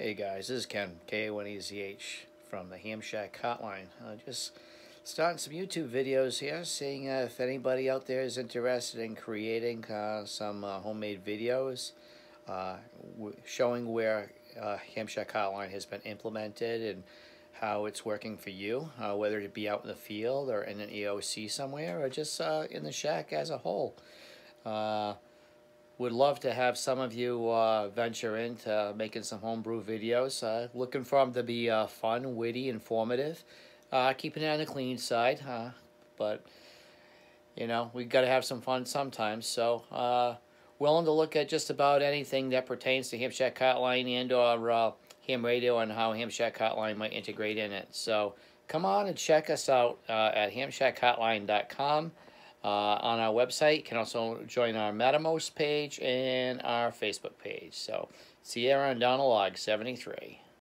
Hey guys, this is Ken, K-A-1-E-Z-H from the Ham Shack Hotline. Uh, just starting some YouTube videos here, seeing uh, if anybody out there is interested in creating uh, some uh, homemade videos, uh, showing where uh, Ham Shack Hotline has been implemented and how it's working for you, whether it be out in the field or in an EOC somewhere or just in the shack as a whole would love to have some of you uh, venture into making some homebrew videos. Uh, looking for them to be uh, fun, witty, informative. Uh, keeping it on the clean side, but you know we got to have some fun sometimes. So uh, willing to look at just about anything that pertains to Ham Shack Hotline and or uh, Ham Radio and how Ham Shack Hotline might integrate in it. So come on and check us out at hamshackhotline.com Uh, on our website. You can also join our Mattermost page and our Facebook page. So Sierra and Donald Log 73.